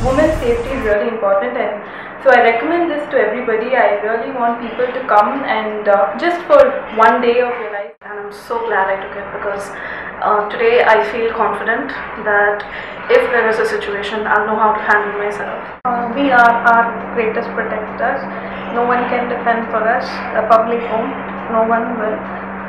is really important and so I recommend this to everybody. I really want people to come and uh, just for one day of your life. and I'm so glad I took it because uh, today I feel confident that if there is a situation, I'll know how to handle myself. Uh, we are our greatest protectors. No one can defend for us. The public won't. No one will.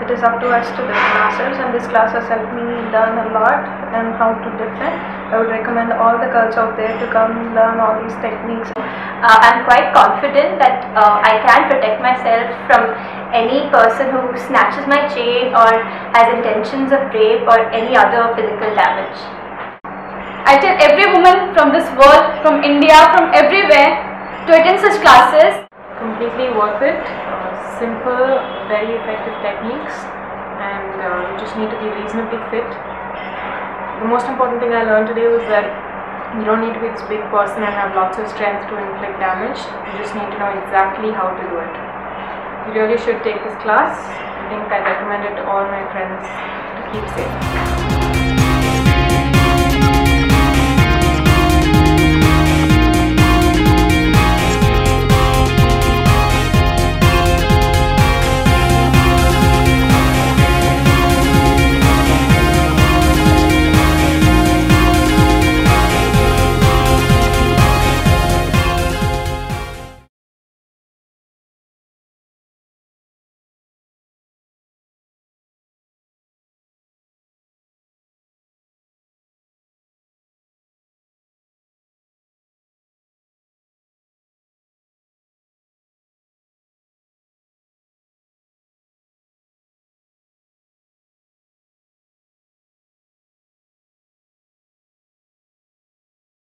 It is up to us to defend ourselves, and this class has helped me learn a lot and how to defend. I would recommend all the girls out there to come learn all these techniques. uh, I'm quite confident that uh, I can protect myself from any person who snatches my chain or has intentions of rape or any other physical damage. I tell every woman from this world, from India, from everywhere to attend such classes. Completely worth it. Uh, simple, very effective techniques and uh, you just need to be reasonably fit. The most important thing I learned today was that you don't need to be this big person and have lots of strength to inflict damage. You just need to know exactly how to do it. You really should take this class. I think I recommend it to all my friends to keep safe.